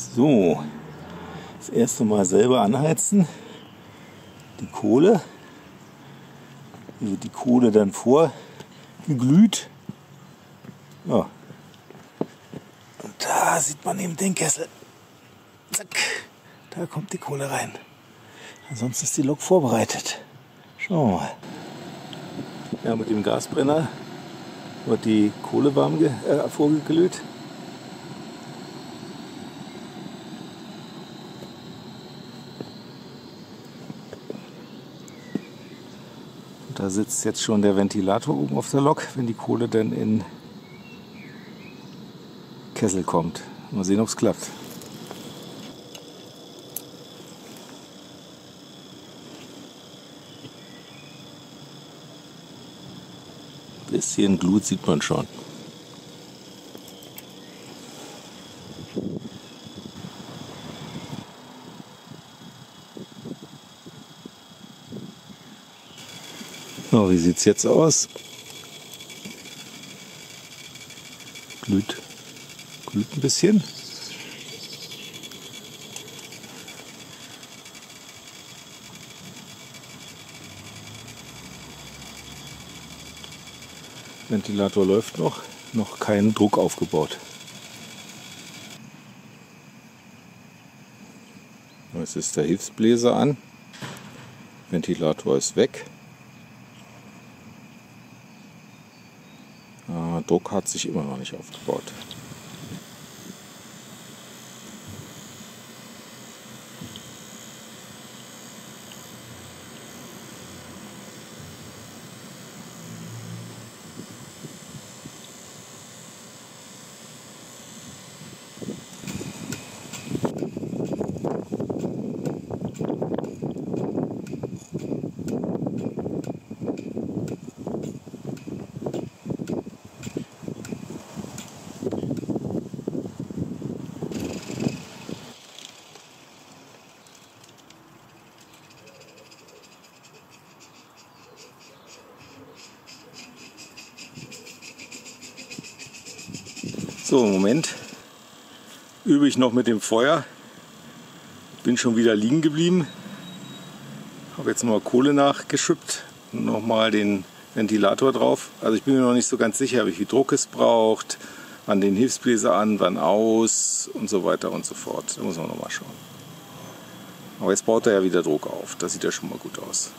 So, das erste Mal selber anheizen. Die Kohle. Hier wird die Kohle dann vorgeglüht. Ja. Und da sieht man eben den Kessel. Zack, da kommt die Kohle rein. Ansonsten ist die Lok vorbereitet. Schauen wir mal. Ja, mit dem Gasbrenner wird die Kohle warm äh, vorgeglüht. Da sitzt jetzt schon der Ventilator oben auf der Lok, wenn die Kohle dann in Kessel kommt. Mal sehen, ob es klappt. Bisschen Glut sieht man schon. So, wie sieht es jetzt aus? Glüht, glüht ein bisschen. Ventilator läuft noch, noch kein Druck aufgebaut. Jetzt ist der Hilfsbläser an. Ventilator ist weg. Druck hat sich immer noch nicht aufgebaut. So, im Moment übe ich noch mit dem Feuer. Bin schon wieder liegen geblieben. Habe jetzt mal Kohle nachgeschüppt und nochmal den Ventilator drauf. Also ich bin mir noch nicht so ganz sicher, wie viel Druck es braucht, wann den Hilfsbläser an, wann aus und so weiter und so fort. Da muss man nochmal schauen. Aber jetzt baut er ja wieder Druck auf. Das sieht ja schon mal gut aus.